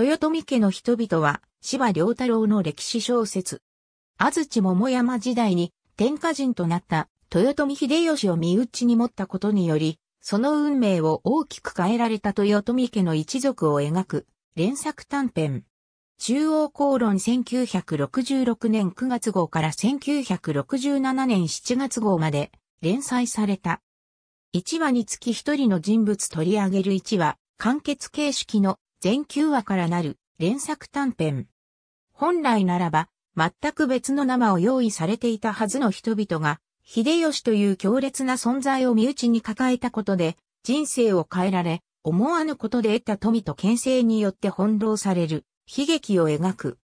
豊臣家の人々は、芝良太郎の歴史小説。安土桃山時代に天下人となった豊臣秀吉を身内に持ったことにより、その運命を大きく変えられた豊臣家の一族を描く連作短編。中央公論1966年9月号から1967年7月号まで連載された。1話につき1人の人物取り上げる1話、完結形式の全9話からなる連作短編。本来ならば、全く別の生を用意されていたはずの人々が、秀吉という強烈な存在を身内に抱えたことで、人生を変えられ、思わぬことで得た富と牽制によって翻弄される、悲劇を描く。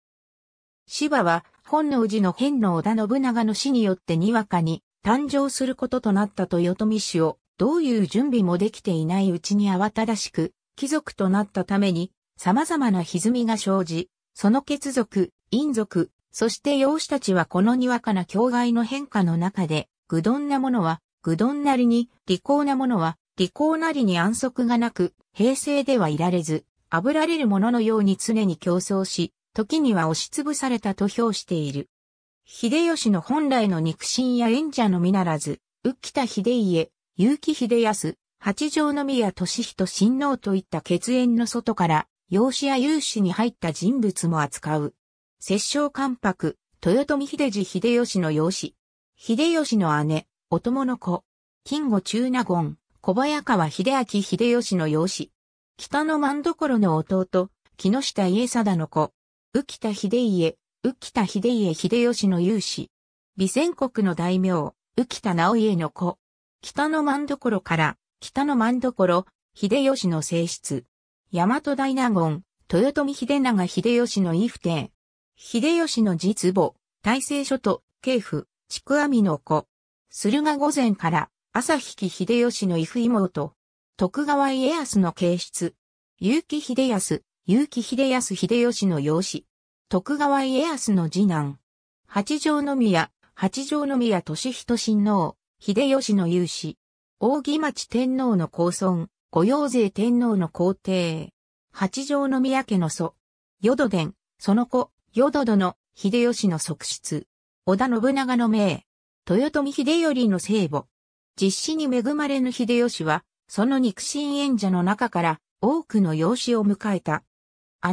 芝は、本能寺の変の織田信長の死によってにわかに誕生することとなったと豊臣氏を、どういう準備もできていないうちに慌ただしく、貴族となったために、様々な歪みが生じ、その血族、陰族、そして養子たちはこのにわかな境外の変化の中で、愚鈍なものは、愚鈍なりに、利口なものは、利口なりに安息がなく、平静ではいられず、炙られるもののように常に競争し、時には押しつぶされたと評している。秀吉の本来の肉親や演者のみならず、浮田秀家、結城秀康、八条宮俊人親王といった血縁の外から、養子や有志に入った人物も扱う。摂政関白、豊臣秀治秀吉の養子。秀吉の姉、お供の子。金吾中納言、小早川秀明秀吉の養子。北の万所の弟、木下家貞の子。浮田秀家、浮田秀家秀吉の有志。美仙国の大名、浮田直家の子。北の万所から北の万所、秀吉の性質。大和大納言、豊臣秀長秀吉の伊布邸。秀吉の実母、大政所と、慶府、筑阿弥の子。駿河御前から、朝引き秀吉の伊布妹。徳川家康の形質。結城秀康、結城秀康秀吉の養子。徳川家康の次男。八条宮、八条宮俊人親王、秀吉の有志。扇町天皇の皇孫、御用勢天皇の皇帝。八条宮家の祖。淀殿、その子、淀殿、秀吉の側室。織田信長の命。豊臣秀頼の聖母。実施に恵まれぬ秀吉は、その肉親縁者の中から多くの養子を迎えた。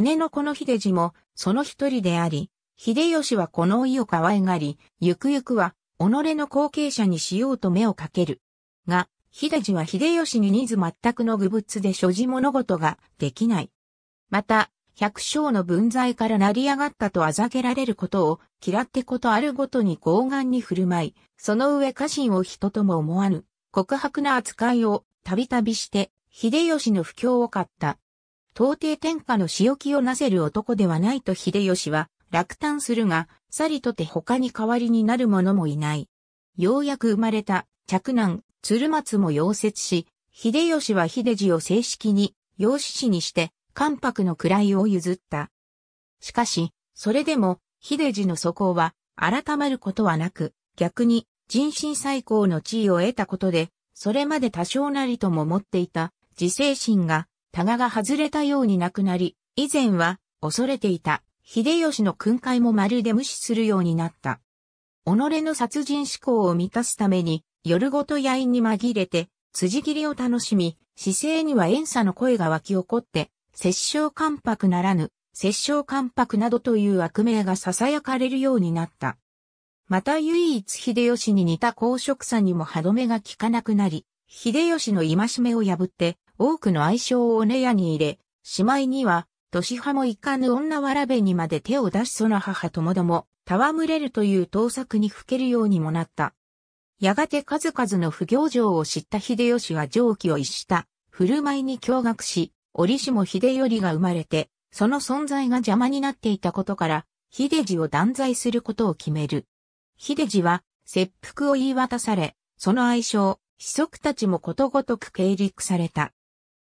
姉の子の秀治もその一人であり、秀吉はこの意を可愛がり、ゆくゆくは己の後継者にしようと目をかける。が、秀治は秀吉に似ず全くの愚物で所持物事ができない。また、百姓の分際から成り上がったとあざけられることを嫌ってことあるごとに傲岸に振る舞い、その上家臣を人とも思わぬ、告白な扱いをたびたびして、秀吉の不況を買った。到底天下の仕置きをなせる男ではないと秀吉は落胆するが、さりとて他に代わりになる者もいない。ようやく生まれた嫡男、鶴松も溶接し、秀吉は秀治を正式に養子氏にして関白の位を譲った。しかし、それでも秀治の素行は改まることはなく、逆に人心最高の地位を得たことで、それまで多少なりとも持っていた自制心がタガが外れたようになくなり、以前は恐れていた秀吉の訓戒もまるで無視するようになった。己の殺人思考を満たすために夜ごと野因に紛れて、辻切りを楽しみ、姿勢には遠さの声が湧き起こって、摂政関白ならぬ、摂政関白などという悪名が囁かれるようになった。また唯一秀吉に似た公職さにも歯止めが効かなくなり、秀吉の戒めを破って、多くの愛称をおねやに入れ、しまいには、年派もいかぬ女わらべにまで手を出しその母ともども、戯れるという盗作に吹けるようにもなった。やがて数々の不行状を知った秀吉は上気を逸した振る舞いに驚愕し、折しも秀頼が生まれて、その存在が邪魔になっていたことから、秀治を断罪することを決める。秀治は切腹を言い渡され、その愛称、子息たちもことごとく経陸された。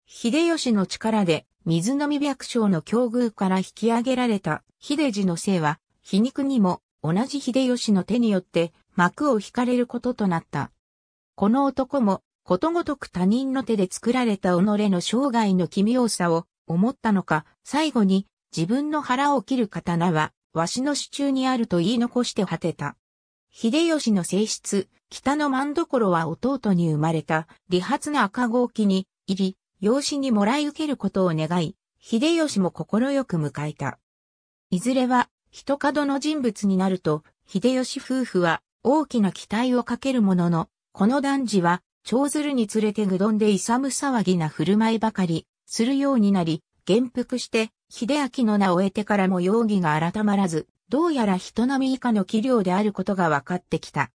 秀吉の力で水飲白章の境遇から引き上げられた秀治の姓は、皮肉にも同じ秀吉の手によって幕を引かれることとなった。この男もことごとく他人の手で作られた己の生涯の奇妙さを思ったのか、最後に自分の腹を切る刀は、わしの手中にあると言い残して果てた。秀吉の性質、北の万所は弟に生まれた、理髪な赤号機に入り、養子にもらい受けることを願い、秀吉も快く迎えた。いずれは、人角の人物になると、秀吉夫婦は大きな期待をかけるものの、この男児は、長鶴に連れてぐどんで勇騒ぎな振る舞いばかり、するようになり、元服して、秀明の名を得てからも容疑が改まらず、どうやら人並み以下の器量であることが分かってきた。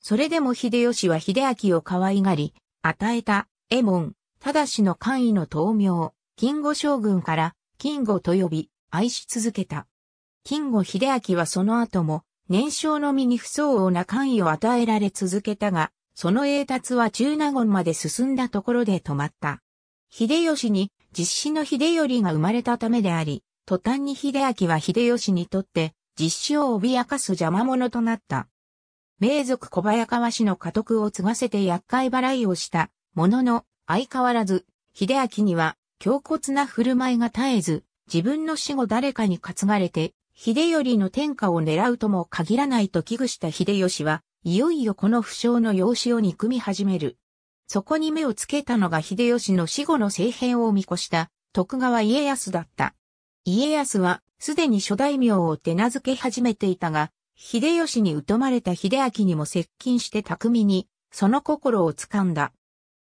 それでも秀吉は秀明を可愛がり、与えた、エモン、ただしの官位の豆苗、金吾将軍から金吾と呼び、愛し続けた。金吾秀明はその後も、年少の身に不相応な官位を与えられ続けたが、その栄達は中納言まで進んだところで止まった。秀吉に実子の秀頼が生まれたためであり、途端に秀明は秀吉にとって実子を脅かす邪魔者となった。名族小早川氏の家督を継がせて厄介払いをしたものの相変わらず、秀明には強骨な振る舞いが絶えず、自分の死後誰かに担がれて、秀頼の天下を狙うとも限らないと危惧した秀吉は、いよいよこの不詳の養子を憎み始める。そこに目をつけたのが秀吉の死後の政変を見越した徳川家康だった。家康はすでに諸大名を手なずけ始めていたが、秀吉に疎まれた秀明にも接近して巧みに、その心を掴んだ。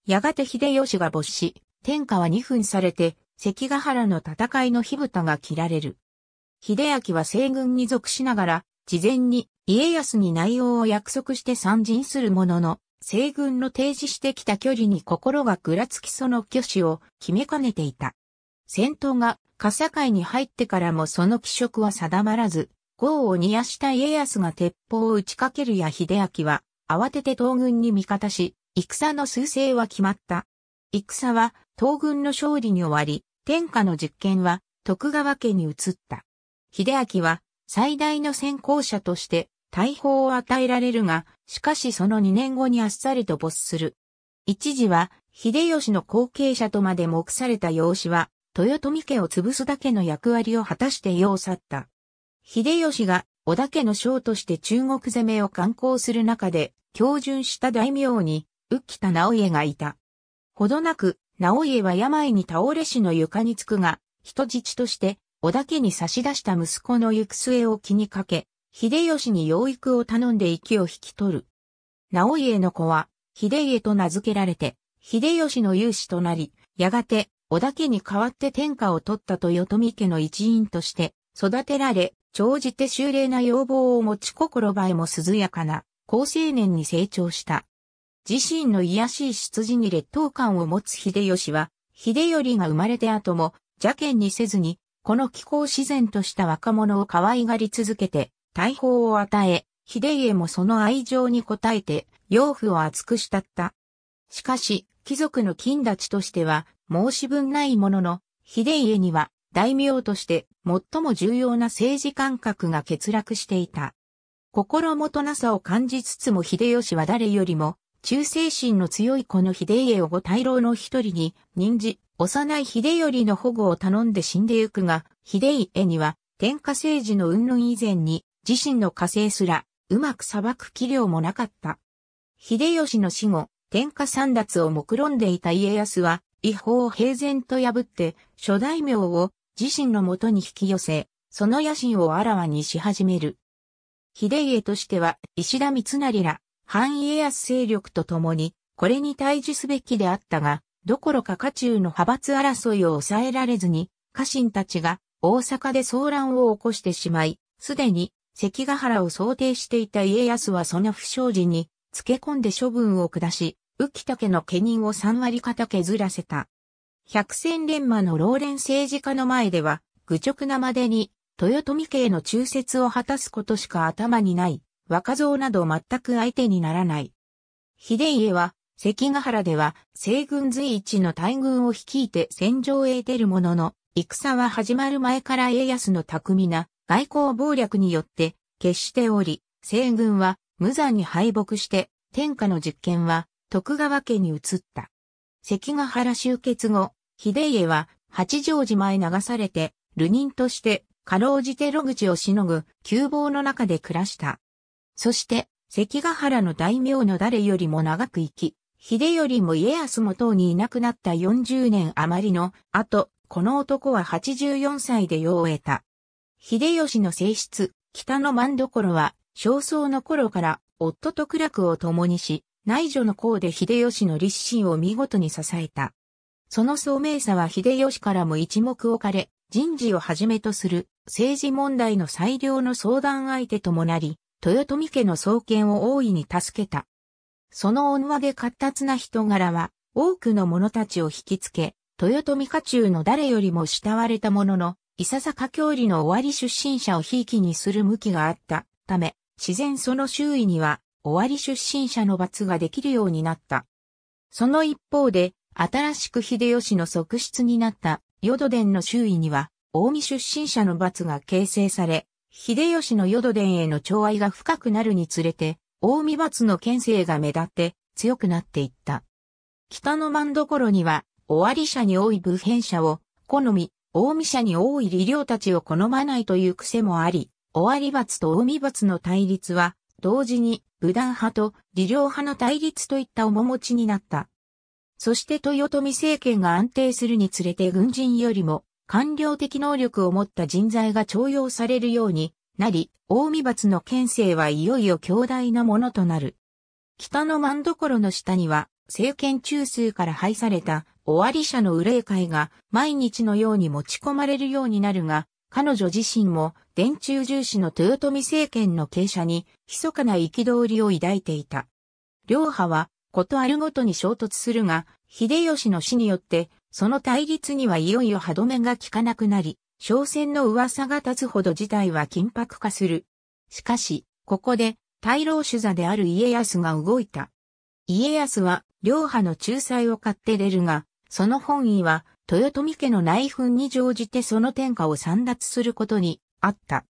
やがて秀吉が没し、天下は二分されて、関ヶ原の戦いの火蓋が切られる。秀明は西軍に属しながら、事前に家康に内容を約束して参陣するものの、西軍の提示してきた距離に心がぐらつきその挙手を決めかねていた。戦闘が笠海に入ってからもその気色は定まらず、豪を煮やした家康が鉄砲を打ちかけるや秀明は、慌てて東軍に味方し、戦の数勢は決まった。戦は東軍の勝利に終わり、天下の実権は徳川家に移った。秀明は最大の先行者として大砲を与えられるが、しかしその2年後にあっさりと没する。一時は、秀吉の後継者とまで目された養子は、豊臣家を潰すだけの役割を果たして世を去った。秀吉が織田家の将として中国攻めを敢行する中で、標準した大名に浮田直家がいた。ほどなく、直家は病に倒れしの床につくが、人質として、織田家に差し出した息子の行く末を気にかけ、秀吉に養育を頼んで息を引き取る。直家の子は、秀家と名付けられて、秀吉の有志となり、やがて、織田家に代わって天下を取ったと豊臣家の一員として、育てられ、長じて修霊な要望を持ち心映えも涼やかな、高青年に成長した。自身の癒しい出自に劣等感を持つ秀吉は、秀頼が生まれて後も邪険にせずに、この気候自然とした若者を可愛がり続けて、大砲を与え、秀家もその愛情に応えて、養父を厚くしたった。しかし、貴族の金立ちとしては、申し分ないものの、秀家には、大名として最も重要な政治感覚が欠落していた。心もとなさを感じつつも秀吉は誰よりも忠誠心の強いこの秀家を五大老の一人に任じ、幼い秀頼の保護を頼んで死んでゆくが、秀家には天下政治の云々以前に自身の家政すらうまく裁く器量もなかった。秀吉の死後、天下三奪を目論んでいた家康は、違法を平然と破って諸大名を自身のもとに引き寄せ、その野心をあらわにし始める。秀家としては石田三成ら反家康勢力とともに、これに対峙すべきであったが、どころか家中の派閥争いを抑えられずに、家臣たちが大阪で騒乱を起こしてしまい、すでに関ヶ原を想定していた家康はその不祥事に、つけ込んで処分を下し、浮田家の家人を3割方削らせた。百戦錬磨の老練政治家の前では、愚直なまでに、豊臣家への忠説を果たすことしか頭にない。若造など全く相手にならない。秀家は、関ヶ原では西軍随一の大軍を率いて戦場へ出るものの、戦は始まる前から家康の巧みな外交謀略によって決しており、西軍は無残に敗北して天下の実権は徳川家に移った。関ヶ原終結後、秀家は八丈島へ流されて流人として、かろうじて露口をしのぐ、窮乏の中で暮らした。そして、関ヶ原の大名の誰よりも長く生き、秀頼も家康も当にいなくなった40年余りの後、この男は84歳で世を得た。秀吉の性質、北の万所は、少壮の頃から夫と苦楽を共にし、内助の功で秀吉の立身を見事に支えた。その聡明さは秀吉からも一目置かれ、人事をはじめとする政治問題の最良の相談相手ともなり、豊臣家の創建を大いに助けた。その恩和で活発な人柄は、多くの者たちを引きつけ、豊臣家中の誰よりも慕われたものの、伊佐坂郷里の終わり出身者をひいきにする向きがあったため、自然その周囲には、終わり出身者の罰ができるようになった。その一方で、新しく秀吉の側室になった淀殿の周囲には、近江出身者の罰が形成され、秀吉の淀殿への寵愛が深くなるにつれて、近江罰の県政が目立って強くなっていった。北の万所には、終わり者に多い部変者を好み、近江者に多い利領たちを好まないという癖もあり、終わり罰と近江罰の対立は、同時に武断派と利領派の対立といった面持ちになった。そして豊臣政権が安定するにつれて軍人よりも官僚的能力を持った人材が重用されるようになり、近江罰の県政はいよいよ強大なものとなる。北の万所の下には、政権中枢から配された終わり者の憂い会が毎日のように持ち込まれるようになるが、彼女自身も電柱重視の豊臣政権の傾斜に密かな憤りを抱いていた。両派はことあるごとに衝突するが、秀吉の死によって、その対立にはいよいよ歯止めが効かなくなり、商戦の噂が立つほど事態は緊迫化する。しかし、ここで、大老主座である家康が動いた。家康は、両派の仲裁を買って出るが、その本意は、豊臣家の内紛に乗じてその天下を散奪することにあった。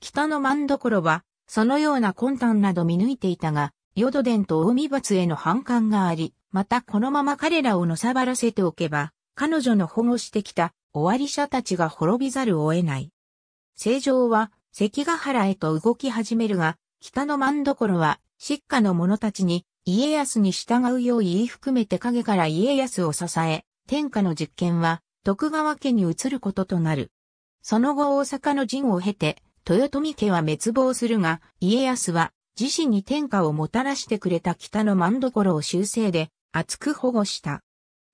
北の万所は、そのような魂胆など見抜いていたが、淀殿と近江罰への反感があり、またこのまま彼らをのさばらせておけば、彼女の保護してきた終わり者たちが滅びざるを得ない。正常は関ヶ原へと動き始めるが、北の万所は、失火の者たちに家康に従うよう言い含めて影から家康を支え、天下の実権は徳川家に移ることとなる。その後大阪の陣を経て、豊臣家は滅亡するが、家康は自身に天下をもたらしてくれた北の万所を修正で厚く保護した。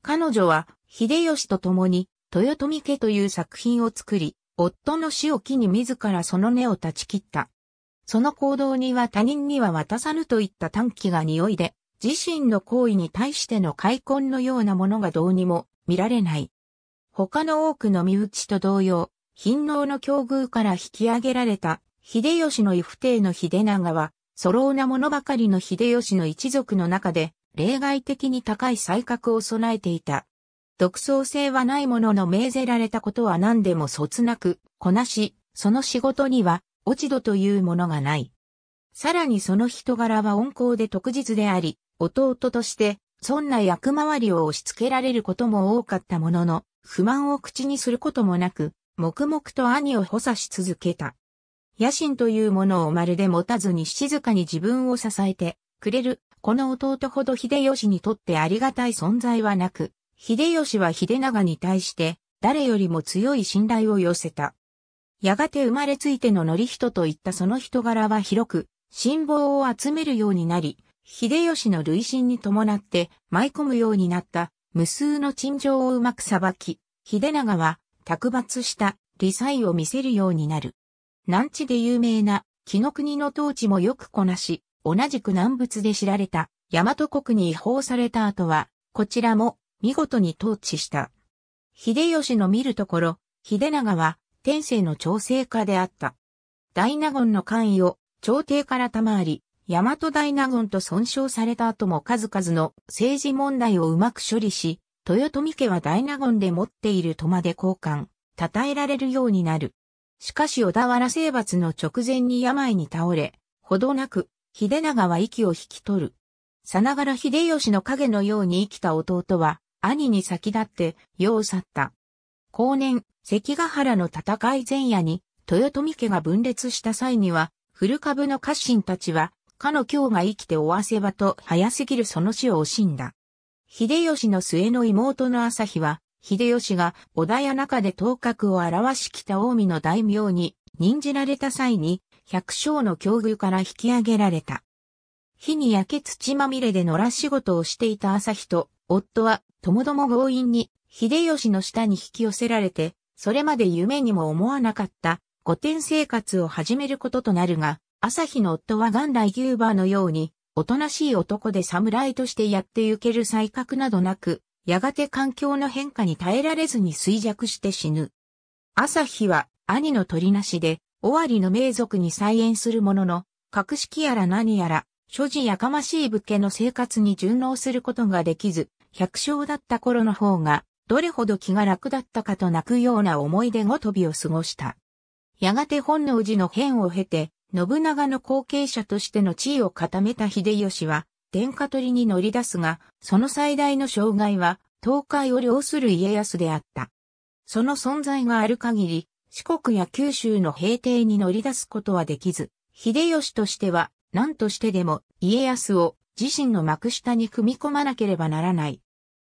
彼女は秀吉と共に豊臣家という作品を作り、夫の死を機に自らその根を断ち切った。その行動には他人には渡さぬといった短気が匂いで、自身の行為に対しての開墾のようなものがどうにも見られない。他の多くの身内と同様、貧農の境遇から引き上げられた、秀吉の異不定の秀長は、揃うなものばかりの秀吉の一族の中で、例外的に高い才覚を備えていた。独創性はないものの命ぜられたことは何でもそつなく、こなし、その仕事には、落ち度というものがない。さらにその人柄は温厚で特実であり、弟として、そんな役回りを押し付けられることも多かったものの、不満を口にすることもなく、黙々と兄を補佐し続けた。野心というものをまるで持たずに静かに自分を支えてくれる、この弟ほど秀吉にとってありがたい存在はなく、秀吉は秀長に対して誰よりも強い信頼を寄せた。やがて生まれついての乗人といったその人柄は広く、辛抱を集めるようになり、秀吉の累進に伴って舞い込むようになった無数の陳情をうまく裁き、秀長は卓抜した理才を見せるようになる。南地で有名な木の国の統治もよくこなし、同じく南仏で知られた大和国に違法された後は、こちらも見事に統治した。秀吉の見るところ、秀長は天性の調整家であった。大納言の官位を朝廷から賜り、大和大納言と尊称された後も数々の政治問題をうまく処理し、豊臣家は大納言で持っているとまで交換、称えられるようになる。しかし小田原征伐の直前に病に倒れ、ほどなく、秀長は息を引き取る。さながら秀吉の影のように生きた弟は、兄に先立って世を去った。後年、関ヶ原の戦い前夜に、豊臣家が分裂した際には、古株の家臣たちは、かの今日が生きておわせばと早すぎるその死を惜しんだ。秀吉の末の妹の朝日は、秀吉が織田や中で頭角を表しきた近江の大名に任じられた際に、百姓の境遇から引き上げられた。火に焼け土まみれで野良仕事をしていた朝日と、夫は、ともども強引に、秀吉の下に引き寄せられて、それまで夢にも思わなかった、御殿生活を始めることとなるが、朝日の夫は元来牛馬のように、おとなしい男で侍としてやってゆける才覚などなく、やがて環境の変化に耐えられずに衰弱して死ぬ。朝日は兄の取りなしで、尾張の名族に再演するものの、格式やら何やら、所持やかましい武家の生活に順応することができず、百姓だった頃の方が、どれほど気が楽だったかと泣くような思い出ごとびを過ごした。やがて本能寺の変を経て、信長の後継者としての地位を固めた秀吉は、天下取りに乗り出すが、その最大の障害は、東海を領する家康であった。その存在がある限り、四国や九州の平定に乗り出すことはできず、秀吉としては、何としてでも、家康を自身の幕下に組み込まなければならない。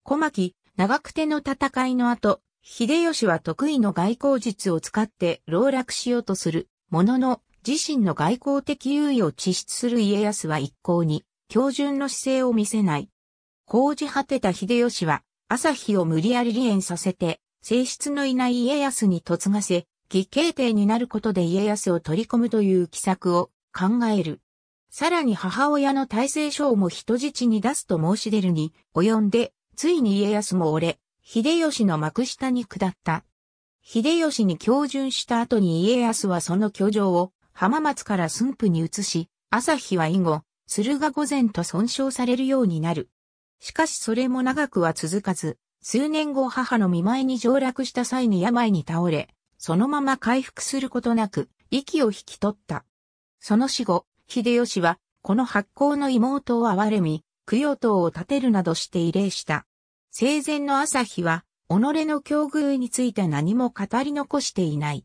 小牧、長久手の戦いの後、秀吉は得意の外交術を使って籠絡しようとするものの、自身の外交的優位を窒出する家康は一向に、標準の姿勢を見せない。工事果てた秀吉は、朝日を無理やり離縁させて、性質のいない家康に嫁がせ、義兄弟になることで家康を取り込むという奇策を考える。さらに母親の大政省も人質に出すと申し出るに及んで、ついに家康も折れ、秀吉の幕下に下った。秀吉に教準した後に家康はその居城を浜松から駿府に移し、朝日は以後、駿河御前と尊称されるようになる。しかしそれも長くは続かず、数年後母の見舞いに上洛した際に病に倒れ、そのまま回復することなく、息を引き取った。その死後、秀吉は、この発行の妹を憐れみ、供養塔を建てるなどして慰霊した。生前の朝日は、己の境遇について何も語り残していない。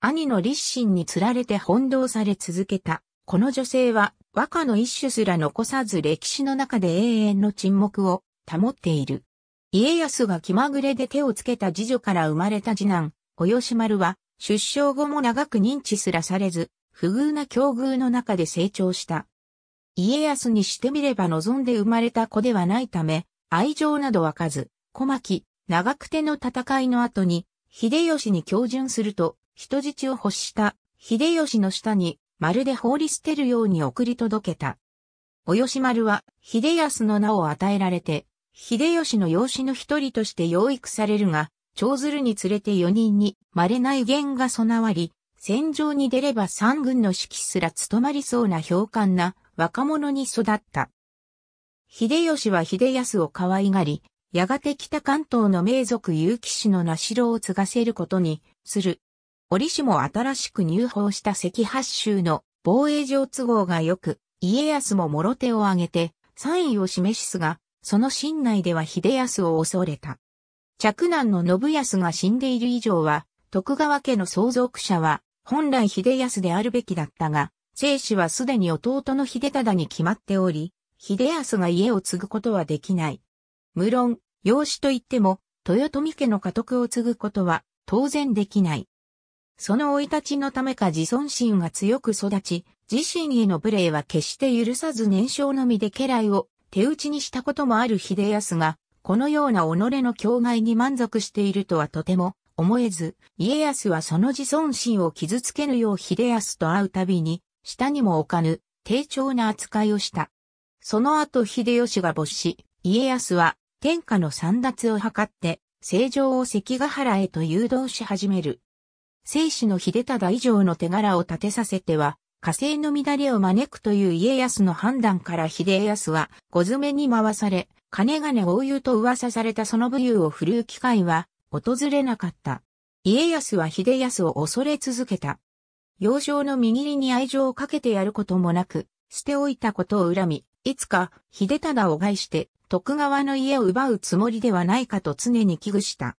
兄の立身につられて翻弄され続けた。この女性は和歌の一種すら残さず歴史の中で永遠の沈黙を保っている。家康が気まぐれで手をつけた次女から生まれた次男、およし丸は出生後も長く認知すらされず、不遇な境遇の中で成長した。家康にしてみれば望んで生まれた子ではないため、愛情など湧かず、小牧、長久手の戦いの後に、秀吉に教準すると、人質を欲した秀吉の下にまるで放り捨てるように送り届けた。およし丸は秀康の名を与えられて、秀吉の養子の一人として養育されるが、長鶴に連れて四人に稀な威厳が備わり、戦場に出れば三軍の指揮すら務まりそうな評官な若者に育った。秀吉は秀康を可愛がり、やがて北関東の名族結城氏の名城を継がせることにする。折しも新しく入法した赤八州の防衛上都合が良く、家康も諸手を挙げて賛意を示すが、その心内では秀康を恐れた。着男の信康が死んでいる以上は、徳川家の相続者は、本来秀康であるべきだったが、生死はすでに弟の秀忠に決まっており、秀康が家を継ぐことはできない。無論、養子といっても、豊臣家の家督を継ぐことは当然できない。その生い立ちのためか自尊心が強く育ち、自身への無礼は決して許さず年少のみで家来を手打ちにしたこともある秀康が、このような己の境外に満足しているとはとても思えず、家康はその自尊心を傷つけぬよう秀康と会うたびに、下にも置かぬ、低調な扱いをした。その後秀吉が没し、家康は天下の散奪を図って、正常を関ヶ原へと誘導し始める。聖子の秀忠以上の手柄を立てさせては、火星の乱れを招くという家康の判断から秀康は、小詰めに回され、金金大湯と噂されたその武勇を振るう機会は、訪れなかった。家康は秀康を恐れ続けた。幼少の右利に愛情をかけてやることもなく、捨ておいたことを恨み、いつか秀忠を害して徳川の家を奪うつもりではないかと常に危惧した。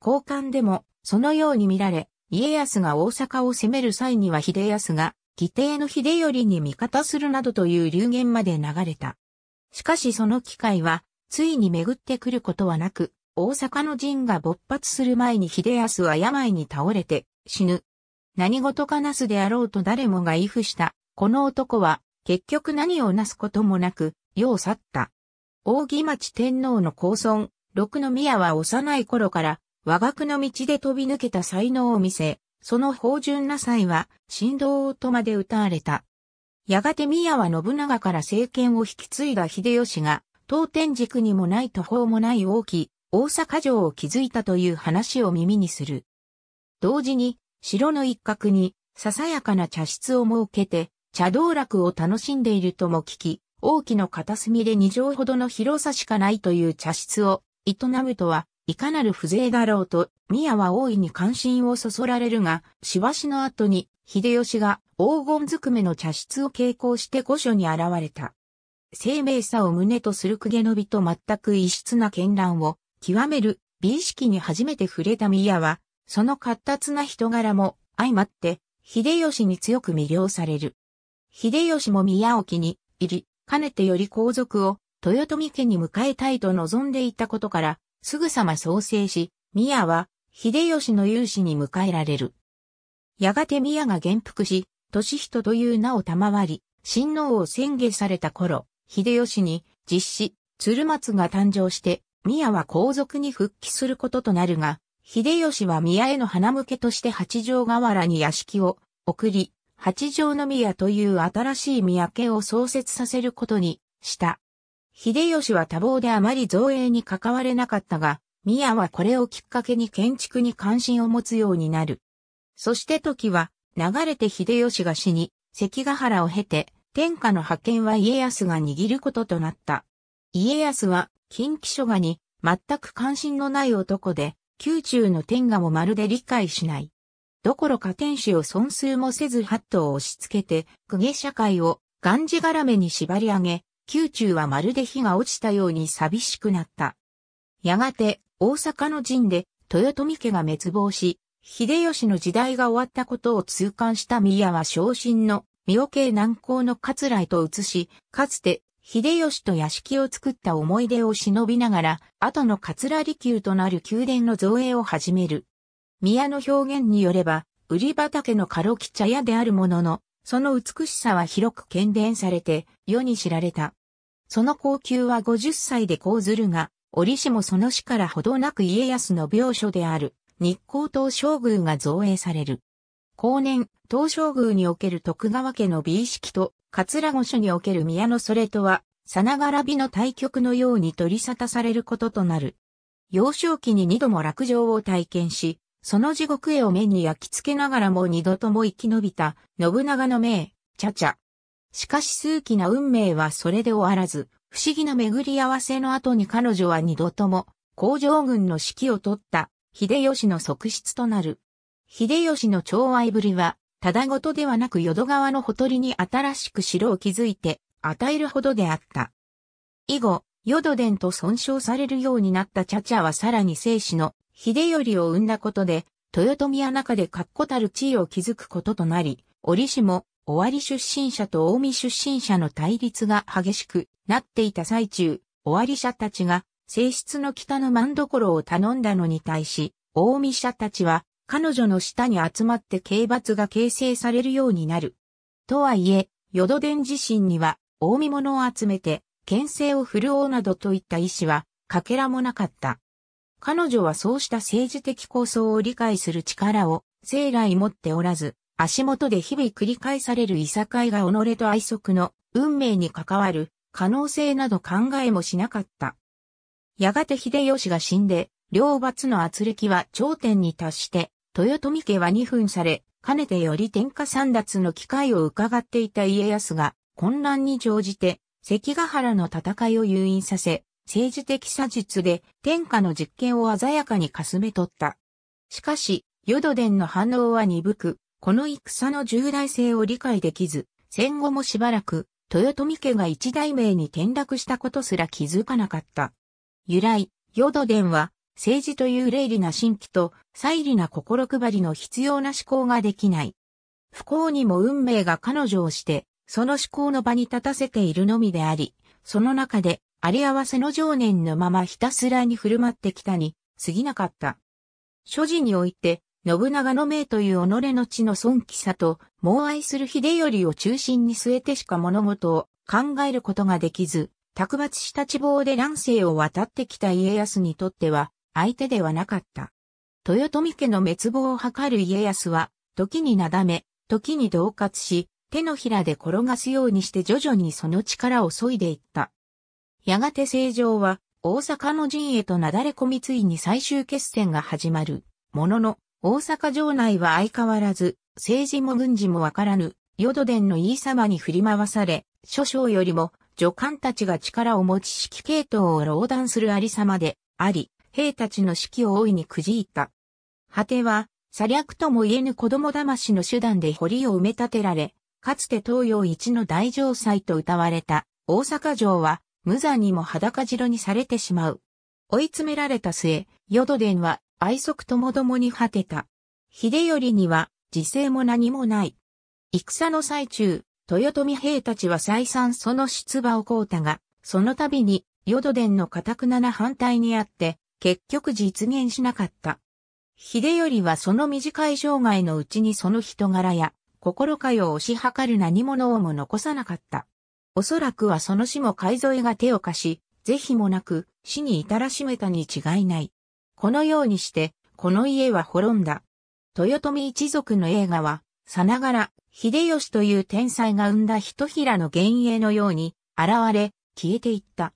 交換でもそのように見られ、家康が大阪を攻める際には秀康が、義弟の秀頼に味方するなどという流言まで流れた。しかしその機会は、ついに巡ってくることはなく、大阪の陣が勃発する前に秀康は病に倒れて死ぬ。何事かなすであろうと誰もが畏怖した。この男は結局何をなすこともなく世を去った。扇町天皇の皇孫、六宮は幼い頃から和楽の道で飛び抜けた才能を見せ、その芳醇な際は、神道とまで歌われた。やがて宮は信長から政権を引き継いだ秀吉が、当天軸にもない途方もない大きい大阪城を築いたという話を耳にする。同時に、城の一角に、ささやかな茶室を設けて、茶道楽を楽しんでいるとも聞き、大きの片隅で二畳ほどの広さしかないという茶室を営むとは、いかなる風情だろうと、宮は大いに関心をそそられるが、しばしの後に、秀吉が黄金ずくめの茶室を傾向して御所に現れた。生命さを胸とする公家の美と全く異質な絢爛を極める美意識に初めて触れた宮は、その活達な人柄も相まって、秀吉に強く魅了される。秀吉も宮置に入り、かねてより皇族を豊臣家に迎えたいと望んでいたことから、すぐさま創生し、宮は秀吉の勇士に迎えられる。やがて宮が元服し、俊人という名を賜り、親王を宣言された頃、秀吉に実施、鶴松が誕生して、宮は皇族に復帰することとなるが、秀吉は宮への花向けとして八条河原に屋敷を送り、八条宮という新しい宮家を創設させることにした。秀吉は多忙であまり造営に関われなかったが、宮はこれをきっかけに建築に関心を持つようになる。そして時は流れて秀吉が死に、関ヶ原を経て、天下の覇権は家康が握ることとなった。家康は近畿諸賀に全く関心のない男で、宮中の天下もまるで理解しない。どころか天使を尊崇もせずハットを押し付けて、公家社会をがんじがらめに縛り上げ、宮中はまるで火が落ちたように寂しくなった。やがて、大阪の陣で、豊臣家が滅亡し、秀吉の時代が終わったことを痛感した宮は昇進の、御尾家南高の桂井と移し、かつて、秀吉と屋敷を作った思い出を忍びながら、後の桂離宮となる宮殿の造営を始める。宮の表現によれば、売り畑のカロキ茶屋であるものの、その美しさは広く喧伝されて、世に知られた。その高級は50歳でこうずるが、折しもその死からほどなく家康の病所である、日光東照宮が造営される。後年、東照宮における徳川家の美意識と、桂御所における宮のそれとは、さながら美の対局のように取り沙汰されることとなる。幼少期に二度も落城を体験し、その地獄絵を目に焼き付けながらも二度とも生き延びた、信長の命、ちゃちゃ。しかし数奇な運命はそれで終わらず、不思議な巡り合わせの後に彼女は二度とも、工場軍の指揮を取った、秀吉の側室となる。秀吉の寵愛ぶりは、ただごとではなく淀川のほとりに新しく城を築いて、与えるほどであった。以後、淀殿と尊称されるようになった茶々はさらに生死の秀頼を生んだことで、豊臣や中で確固たる地位を築くこととなり、折しも尾張出身者と近江出身者の対立が激しくなっていた最中、尾張者たちが性質の北の万所を頼んだのに対し、近江者たちは彼女の下に集まって刑罰が形成されるようになる。とはいえ、淀殿自身には、近江者を集めて、牽制を振るおうなどといった意思は、かけらもなかった。彼女はそうした政治的構想を理解する力を、生来持っておらず、足元で日々繰り返されるいさかいが己と愛足の運命に関わる可能性など考えもしなかった。やがて秀吉が死んで、両罰の圧力は頂点に達して、豊臣家は二分され、かねてより天下三奪の機会を伺っていた家康が混乱に乗じて関ヶ原の戦いを誘引させ、政治的査術で天下の実験を鮮やかにかすめ取った。しかし、淀殿の反応は鈍く、この戦の重大性を理解できず、戦後もしばらく、豊臣家が一代名に転落したことすら気づかなかった。由来、淀殿は、政治という霊理な神秘と、細理な心配りの必要な思考ができない。不幸にも運命が彼女をして、その思考の場に立たせているのみであり、その中で、あり合わせの情念のままひたすらに振る舞ってきたに、過ぎなかった。所持において、信長の命という己の地の尊貴さと、猛愛する秀頼を中心に据えてしか物事を考えることができず、卓抜した地望で乱世を渡ってきた家康にとっては、相手ではなかった。豊臣家の滅亡を図る家康は、時になだめ、時に恫喝し、手のひらで転がすようにして徐々にその力を削いでいった。やがて正常は、大阪の陣へとなだれ込みついに最終決戦が始まる。ものの、大阪城内は相変わらず、政治も軍事もわからぬ、淀殿のいい様に振り回され、諸将よりも、助官たちが力を持ち指揮系統を横断するありさまであり、兵たちの士気を大いにくじいた。果ては、左略とも言えぬ子供魂の手段で堀を埋め立てられ、かつて東洋一の大城祭と歌われた大阪城は無残にも裸白にされてしまう。追い詰められた末、淀殿は愛足ともどもに果てた。秀頼には自制も何もない。戦の最中、豊臣兵たちは再三その出馬をこうたが、その度に淀殿の堅くなな反対にあって、結局実現しなかった。秀頼はその短い生涯のうちにその人柄や心かよを推し量る何者をも残さなかった。おそらくはその死も海添が手を貸し、是非もなく死に至らしめたに違いない。このようにして、この家は滅んだ。豊臣一族の映画は、さながら、秀吉という天才が生んだ一平の幻影のように、現れ、消えていった。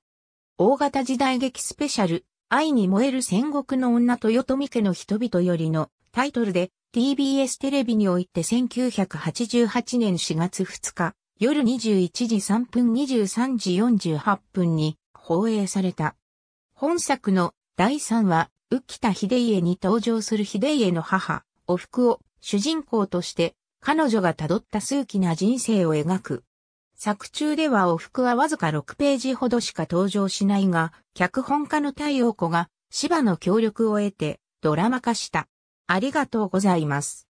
大型時代劇スペシャル、愛に燃える戦国の女豊臣家の人々よりのタイトルで TBS テレビにおいて1988年4月2日夜21時3分23時48分に放映された。本作の第3話、浮田秀家に登場する秀家の母、お福を主人公として彼女が辿った数奇な人生を描く。作中ではお服はわずか6ページほどしか登場しないが、脚本家の太陽子が芝の協力を得てドラマ化した。ありがとうございます。